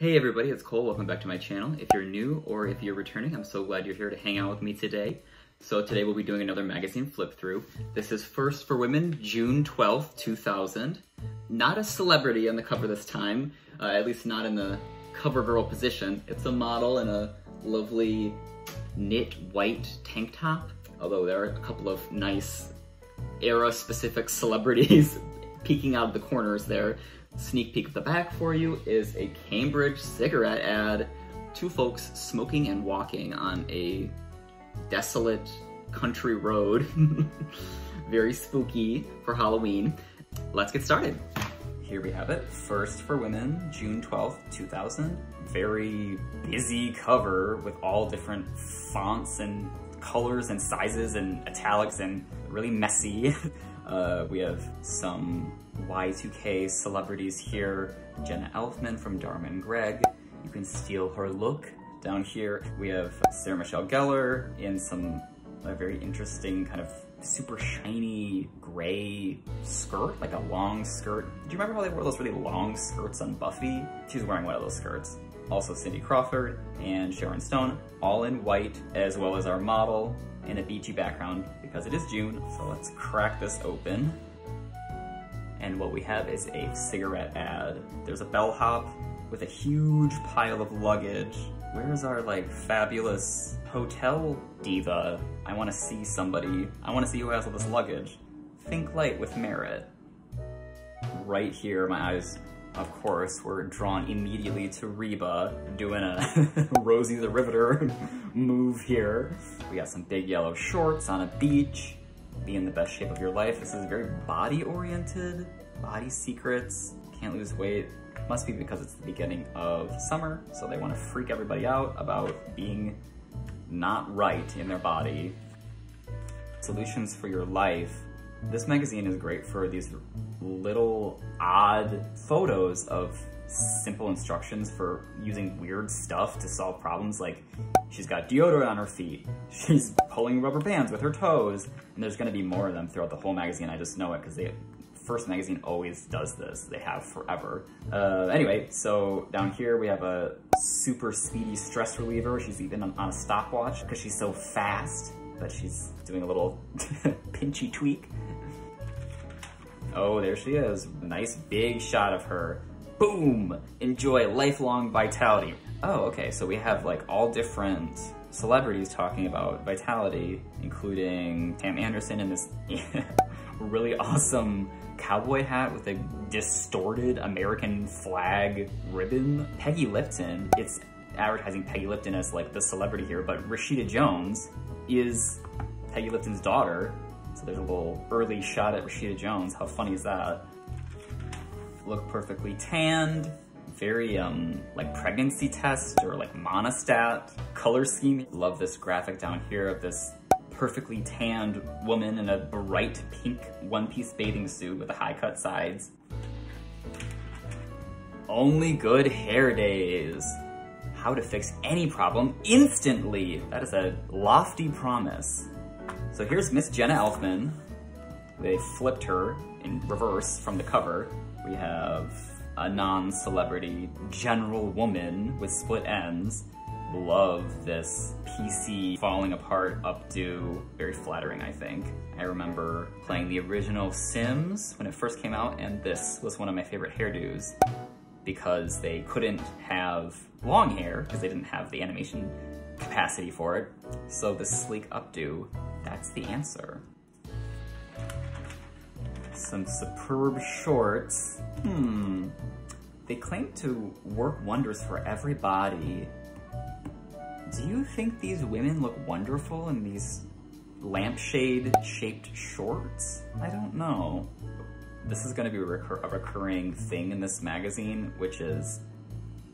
Hey everybody, it's Cole. Welcome back to my channel. If you're new or if you're returning, I'm so glad you're here to hang out with me today. So today we'll be doing another magazine flip through. This is First for Women, June 12th, 2000. Not a celebrity on the cover this time, uh, at least not in the cover girl position. It's a model in a lovely knit white tank top, although there are a couple of nice era-specific celebrities peeking out of the corners there. Sneak peek at the back for you is a Cambridge cigarette ad. Two folks smoking and walking on a desolate country road. Very spooky for Halloween. Let's get started. Here we have it, First for Women, June 12th, 2000. Very busy cover with all different fonts and colors and sizes and italics and really messy. Uh, we have some Y2K celebrities here. Jenna Elfman from Dharma and Greg. You can steal her look. Down here, we have Sarah Michelle Gellar in some a very interesting kind of super shiny gray skirt, like a long skirt. Do you remember how they wore those really long skirts on Buffy? She's wearing one of those skirts. Also Cindy Crawford and Sharon Stone, all in white, as well as our model in a beachy background because it is June. So let's crack this open. And what we have is a cigarette ad. There's a bellhop with a huge pile of luggage. Where's our like fabulous hotel diva? I wanna see somebody. I wanna see who has all this luggage. Think light with merit. Right here, my eyes of course, we're drawn immediately to Reba doing a Rosie the Riveter move here. We got some big yellow shorts on a beach, be in the best shape of your life. This is very body oriented, body secrets, can't lose weight. Must be because it's the beginning of summer, so they want to freak everybody out about being not right in their body. Solutions for your life this magazine is great for these little odd photos of simple instructions for using weird stuff to solve problems like she's got deodorant on her feet, she's pulling rubber bands with her toes, and there's gonna be more of them throughout the whole magazine. I just know it because the first magazine always does this. They have forever. Uh, anyway, so down here we have a super speedy stress reliever. She's even on, on a stopwatch because she's so fast but she's doing a little pinchy tweak. Oh, there she is. Nice big shot of her. Boom! Enjoy lifelong vitality. Oh, okay, so we have like all different celebrities talking about vitality, including Pam Anderson in this really awesome cowboy hat with a distorted American flag ribbon. Peggy Lipton, it's advertising Peggy Lipton as like the celebrity here, but Rashida Jones is Peggy Lipton's daughter. So there's a little early shot at Rashida Jones. How funny is that? Look perfectly tanned, very um, like pregnancy test or like Monistat color scheme. Love this graphic down here of this perfectly tanned woman in a bright pink one-piece bathing suit with the high-cut sides. Only good hair days how to fix any problem instantly. That is a lofty promise. So here's Miss Jenna Elfman. They flipped her in reverse from the cover. We have a non-celebrity general woman with split ends. Love this PC falling apart updo. Very flattering, I think. I remember playing the original Sims when it first came out, and this was one of my favorite hairdos because they couldn't have long hair because they didn't have the animation capacity for it. So the sleek updo, that's the answer. Some superb shorts. Hmm. They claim to work wonders for every body. Do you think these women look wonderful in these lampshade shaped shorts? I don't know. This is gonna be a, recur a recurring thing in this magazine, which is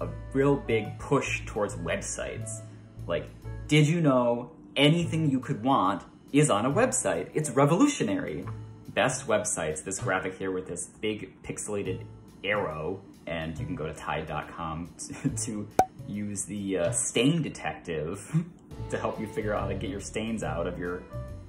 a real big push towards websites. Like, did you know anything you could want is on a website? It's revolutionary. Best websites, this graphic here with this big pixelated arrow, and you can go to Tide.com to, use the uh, stain detective to help you figure out how to get your stains out of your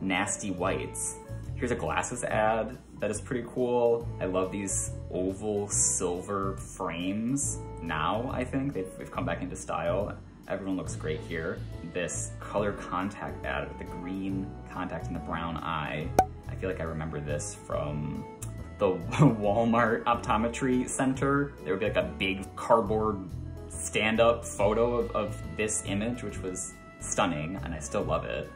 nasty whites. Here's a glasses ad that is pretty cool. I love these oval silver frames now, I think. They've, they've come back into style. Everyone looks great here. This color contact ad with the green contact and the brown eye. I feel like I remember this from the Walmart optometry center. There would be like a big cardboard stand-up photo of, of this image, which was stunning, and I still love it.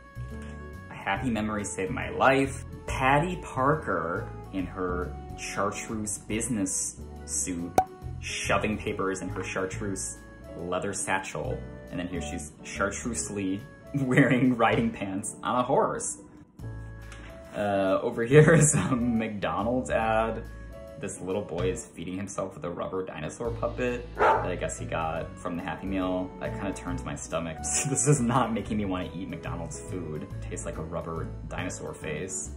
A happy memory saved my life. Patty Parker in her chartreuse business suit, shoving papers in her chartreuse leather satchel. And then here she's chartreusely wearing riding pants on a horse. Uh, over here is a McDonald's ad. This little boy is feeding himself with a rubber dinosaur puppet that I guess he got from the Happy Meal. That kind of turns my stomach. this is not making me want to eat McDonald's food. It tastes like a rubber dinosaur face.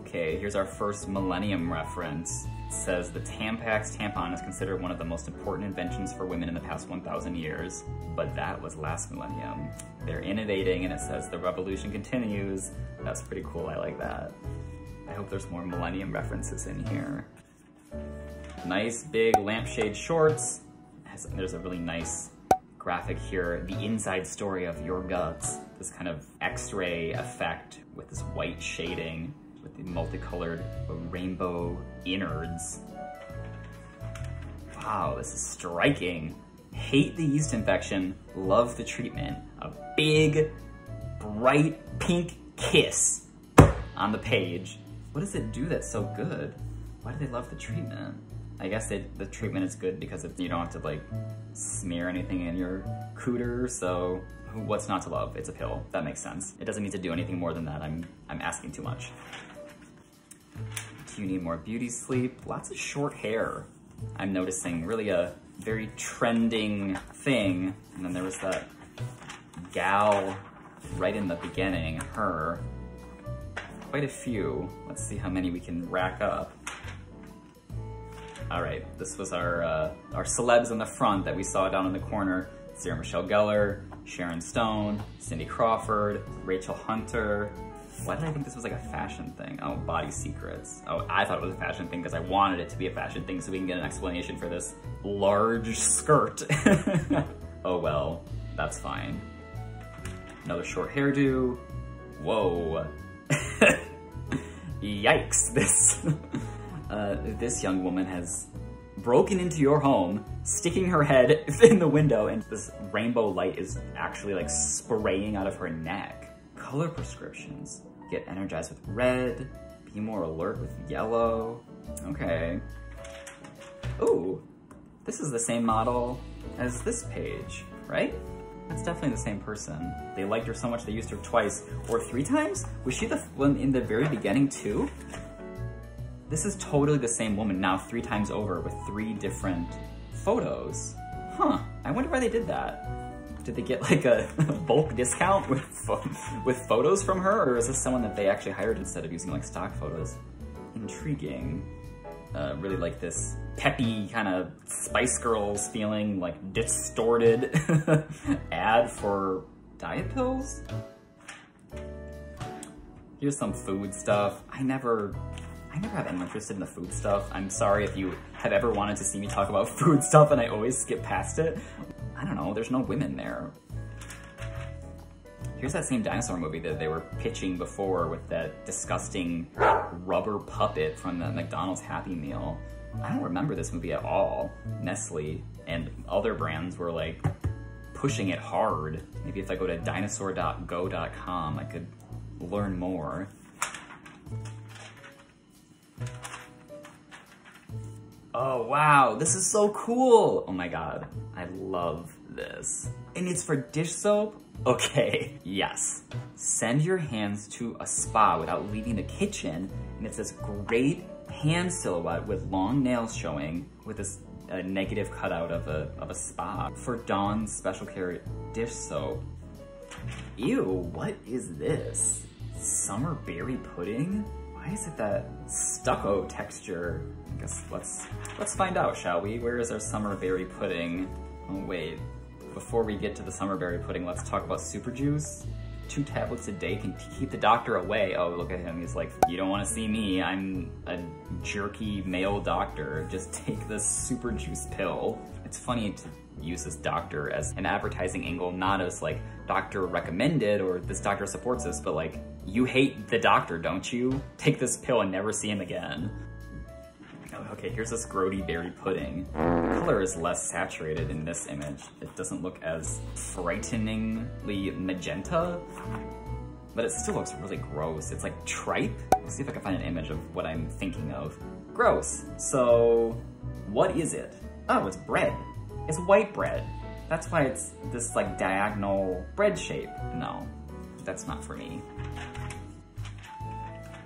Okay, here's our first millennium reference. It says the Tampax tampon is considered one of the most important inventions for women in the past 1,000 years, but that was last millennium. They're innovating and it says the revolution continues. That's pretty cool, I like that. I hope there's more millennium references in here. Nice big lampshade shorts. There's a really nice graphic here, the inside story of your guts. This kind of x-ray effect with this white shading with the multicolored rainbow innards. Wow, this is striking. Hate the yeast infection, love the treatment. A big, bright pink kiss on the page. What does it do that's so good? Why do they love the treatment? I guess it, the treatment is good because you don't have to like smear anything in your cooter, so what's not to love? It's a pill, that makes sense. It doesn't need to do anything more than that, I'm, I'm asking too much. You need more beauty sleep? Lots of short hair. I'm noticing really a very trending thing. And then there was that gal right in the beginning, her. Quite a few. Let's see how many we can rack up. All right, this was our uh, our celebs in the front that we saw down in the corner. Sarah Michelle Gellar, Sharon Stone, Cindy Crawford, Rachel Hunter, why did I think this was like a fashion thing? Oh, Body Secrets. Oh, I thought it was a fashion thing because I wanted it to be a fashion thing so we can get an explanation for this large skirt. oh well, that's fine. Another short hairdo. Whoa. Yikes, this, uh, this young woman has broken into your home, sticking her head in the window, and this rainbow light is actually like spraying out of her neck. Color prescriptions. Get energized with red, be more alert with yellow. Okay. Ooh, this is the same model as this page, right? That's definitely the same person. They liked her so much they used her twice or three times? Was she the one in the very beginning too? This is totally the same woman now three times over with three different photos. Huh, I wonder why they did that. Did they get like a bulk discount with with photos from her, or is this someone that they actually hired instead of using like stock photos? Intriguing. Uh, really like this peppy kind of Spice Girls feeling, like distorted ad for diet pills. Here's some food stuff. I never, I never have any interest in the food stuff. I'm sorry if you have ever wanted to see me talk about food stuff and I always skip past it. I don't know, there's no women there. Here's that same dinosaur movie that they were pitching before with that disgusting rubber puppet from the McDonald's Happy Meal. I don't remember this movie at all. Nestle and other brands were like pushing it hard. Maybe if I go to dinosaur.go.com, I could learn more. Oh, wow, this is so cool. Oh my God, I love this. And it's for dish soap? Okay, yes. Send your hands to a spa without leaving the kitchen, and it's this great hand silhouette with long nails showing with this a negative cutout of a, of a spa for Dawn's Special Care dish soap. Ew, what is this? Summer berry pudding? Why is it that stucco texture? I guess let's let's find out, shall we? Where is our summer berry pudding? Oh wait, before we get to the summer berry pudding, let's talk about super juice. two tablets a day can keep the doctor away. Oh, look at him. He's like, you don't want to see me. I'm a jerky male doctor. Just take this super juice pill. It's funny to use this doctor as an advertising angle, not as like doctor recommended or this doctor supports this, but like you hate the doctor, don't you? Take this pill and never see him again. Okay, here's this grody berry pudding. The color is less saturated in this image. It doesn't look as frighteningly magenta, but it still looks really gross. It's like tripe. Let's see if I can find an image of what I'm thinking of. Gross. So, what is it? Oh, it's bread. It's white bread. That's why it's this like diagonal bread shape. No, that's not for me.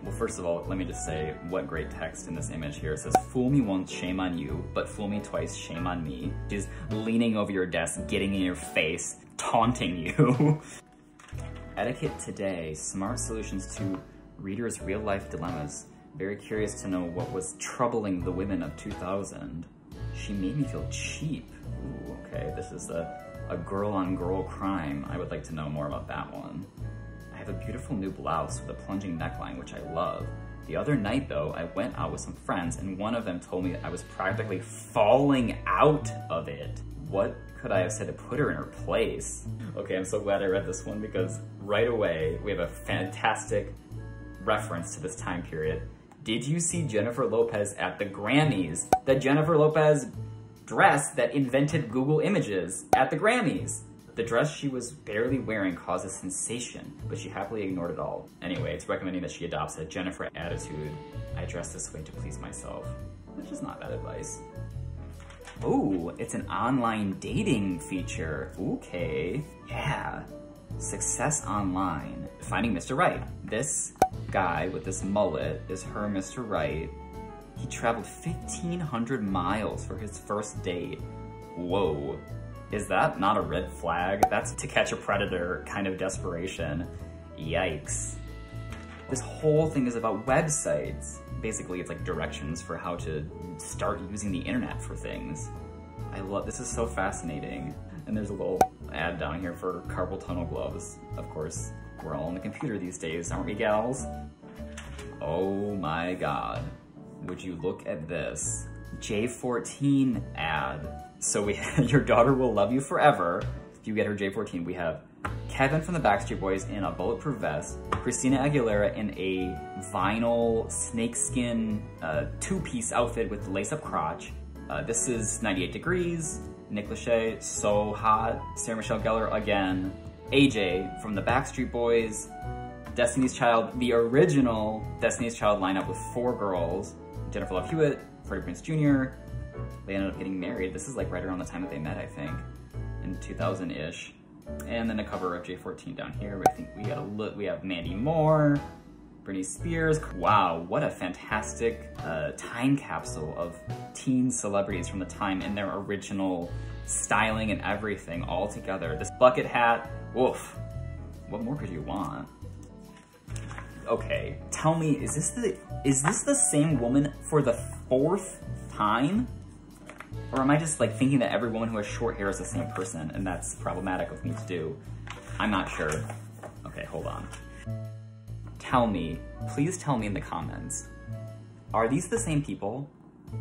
Well, first of all, let me just say what great text in this image here. It says, fool me once, shame on you, but fool me twice, shame on me. She's leaning over your desk, getting in your face, taunting you. Etiquette Today, smart solutions to readers' real-life dilemmas. Very curious to know what was troubling the women of 2000. She made me feel cheap. Ooh, okay, this is a, a girl-on-girl -girl crime. I would like to know more about that one have a beautiful new blouse with a plunging neckline, which I love. The other night though, I went out with some friends and one of them told me I was practically falling out of it. What could I have said to put her in her place? Okay, I'm so glad I read this one because right away we have a fantastic reference to this time period. Did you see Jennifer Lopez at the Grammys? The Jennifer Lopez dress that invented Google Images at the Grammys. The dress she was barely wearing caused a sensation, but she happily ignored it all. Anyway, it's recommending that she adopts a Jennifer attitude. I dress this way to please myself, which is not bad advice. Oh, it's an online dating feature. Okay, yeah. Success Online. Finding Mr. Right. This guy with this mullet is her Mr. Right. He traveled 1,500 miles for his first date. Whoa. Is that not a red flag? That's to catch a predator kind of desperation. Yikes. This whole thing is about websites. Basically, it's like directions for how to start using the internet for things. I love, this is so fascinating. And there's a little ad down here for carpal tunnel gloves. Of course, we're all on the computer these days, aren't we gals? Oh my God. Would you look at this? J14 ad. So we Your Daughter Will Love You Forever, if you get her J14. We have Kevin from the Backstreet Boys in a bulletproof vest, Christina Aguilera in a vinyl snakeskin uh, two-piece outfit with lace-up crotch. Uh, this is 98 Degrees, Nick Lachey, So Hot, Sarah Michelle Gellar again, AJ from the Backstreet Boys, Destiny's Child, the original Destiny's Child lineup with four girls, Jennifer Love Hewitt, Freddie Prinze Jr., they ended up getting married. This is like right around the time that they met, I think, in 2000-ish. And then a cover of J14 down here. I think we got a look. We have Mandy Moore, Britney Spears. Wow, what a fantastic uh, time capsule of teen celebrities from the time in their original styling and everything all together. This bucket hat, woof. What more could you want? Okay, tell me, is this the is this the same woman for the fourth time? Or am I just like thinking that every woman who has short hair is the same person and that's problematic of me to do? I'm not sure. Okay, hold on. Tell me, please tell me in the comments, are these the same people?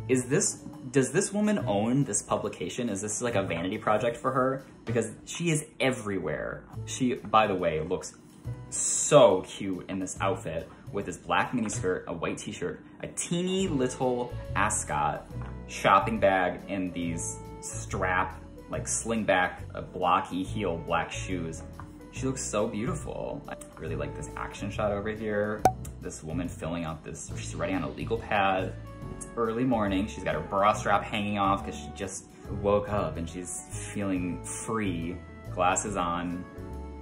Is this, does this woman own this publication? Is this like a vanity project for her? Because she is everywhere. She, by the way, looks so cute in this outfit with this black miniskirt, a white t-shirt, a teeny little ascot, shopping bag, and these strap, like sling back, blocky heel black shoes. She looks so beautiful. I really like this action shot over here. This woman filling out this, she's writing on a legal pad. It's early morning. She's got her bra strap hanging off because she just woke up and she's feeling free. Glasses on,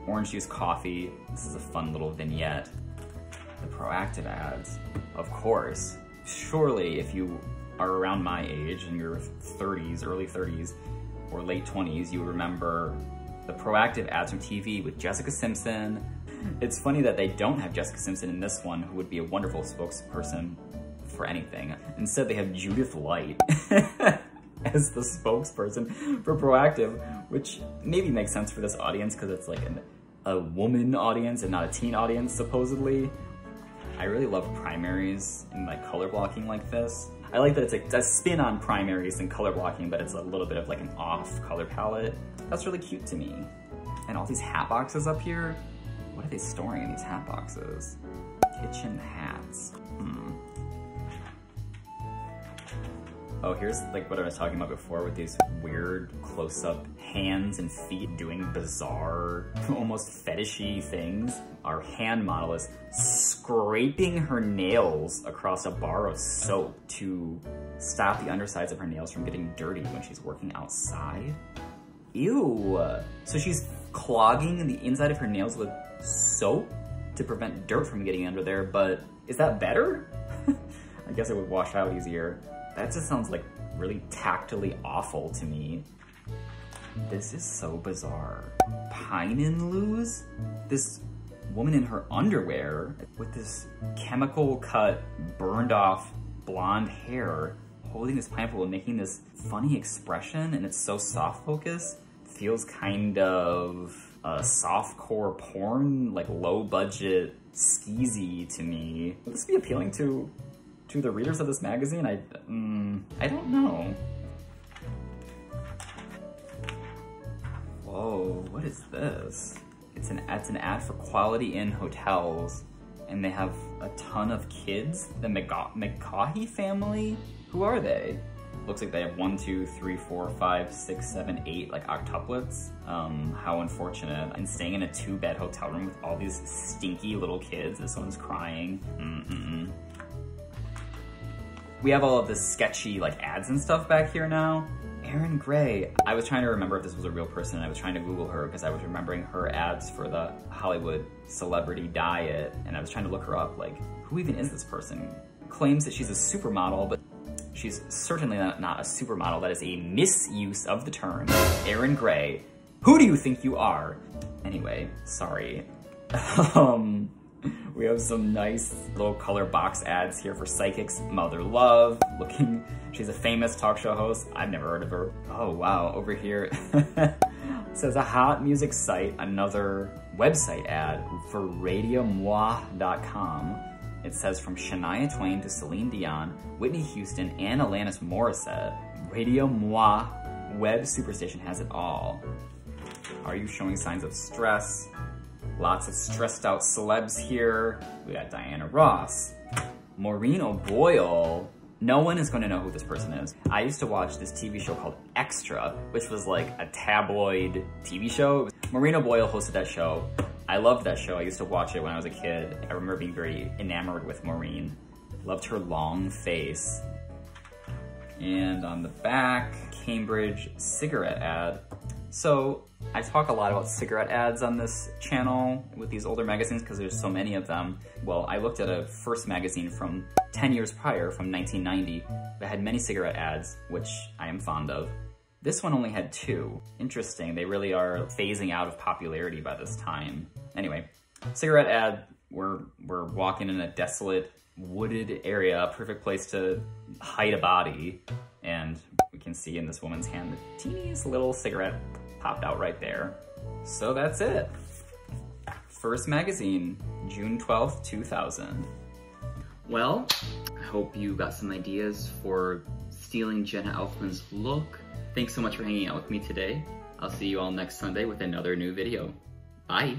orange juice coffee. This is a fun little vignette. The Proactiv ads, of course. Surely if you are around my age, in your 30s, early 30s, or late 20s, you remember the Proactiv ads from TV with Jessica Simpson. It's funny that they don't have Jessica Simpson in this one, who would be a wonderful spokesperson for anything. Instead, they have Judith Light as the spokesperson for Proactiv, which maybe makes sense for this audience because it's like an a woman audience and not a teen audience, supposedly. I really love primaries and like color blocking like this. I like that it's a, a spin on primaries and color blocking, but it's a little bit of like an off color palette. That's really cute to me. And all these hat boxes up here, what are they storing in these hat boxes? Kitchen hats. Hmm. Oh, here's like what I was talking about before with these weird close-up hands and feet doing bizarre, almost fetishy things. Our hand model is scraping her nails across a bar of soap to stop the undersides of her nails from getting dirty when she's working outside. Ew. So she's clogging the inside of her nails with soap to prevent dirt from getting under there, but is that better? I guess it would wash out easier. That just sounds like really tactily awful to me. This is so bizarre. Pine and Lose? This woman in her underwear with this chemical cut, burned off blonde hair holding this pineapple and making this funny expression and it's so soft focus. Feels kind of a soft core porn, like low budget skeezy to me. Would this be appealing to to the readers of this magazine? I, um, I don't know. Whoa, what is this? It's an, it's an ad for Quality Inn Hotels, and they have a ton of kids. The McCaughey family? Who are they? Looks like they have one, two, three, four, five, six, seven, eight, like octuplets. Um, how unfortunate. And staying in a two bed hotel room with all these stinky little kids. This one's crying. Mm -mm we have all of the sketchy like ads and stuff back here now. Erin Gray. I was trying to remember if this was a real person I was trying to Google her because I was remembering her ads for the Hollywood celebrity diet and I was trying to look her up like, who even is this person? Claims that she's a supermodel, but she's certainly not, not a supermodel. That is a misuse of the term. Erin Gray, who do you think you are? Anyway, sorry. um, we have some nice little color box ads here for Psychics Mother Love, looking, she's a famous talk show host. I've never heard of her. Oh wow, over here says a hot music site, another website ad for RadioMoi.com. It says from Shania Twain to Celine Dion, Whitney Houston, and Alanis Morissette, Radio Moi web superstation has it all. Are you showing signs of stress? Lots of stressed out celebs here. We got Diana Ross, Maureen O'Boyle. No one is going to know who this person is. I used to watch this TV show called Extra, which was like a tabloid TV show. Maureen O'Boyle hosted that show. I loved that show. I used to watch it when I was a kid. I remember being very enamored with Maureen. Loved her long face. And on the back, Cambridge cigarette ad. So I talk a lot about cigarette ads on this channel with these older magazines because there's so many of them. Well, I looked at a first magazine from 10 years prior, from 1990, that had many cigarette ads, which I am fond of. This one only had two. Interesting, they really are phasing out of popularity by this time. Anyway, cigarette ad, we're, we're walking in a desolate, wooded area, perfect place to hide a body, and we can see in this woman's hand the teeniest little cigarette popped out right there. So that's it. First magazine, June 12th, 2000. Well, I hope you got some ideas for stealing Jenna Elfman's look. Thanks so much for hanging out with me today. I'll see you all next Sunday with another new video. Bye.